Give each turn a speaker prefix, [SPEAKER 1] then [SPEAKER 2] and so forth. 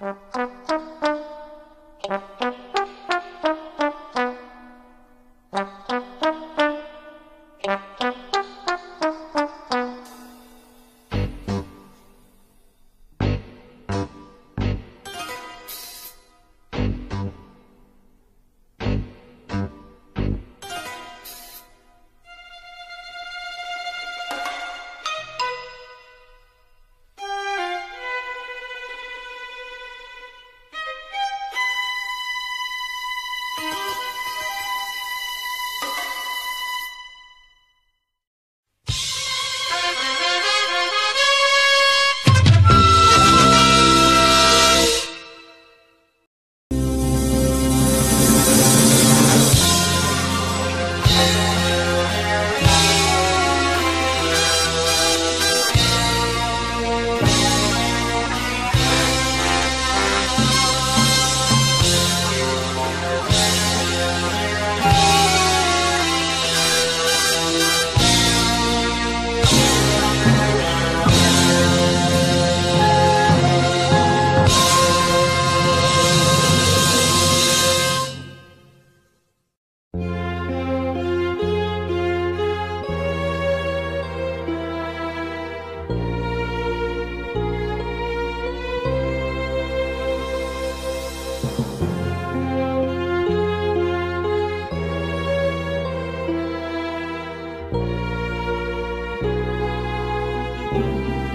[SPEAKER 1] Thank
[SPEAKER 2] home.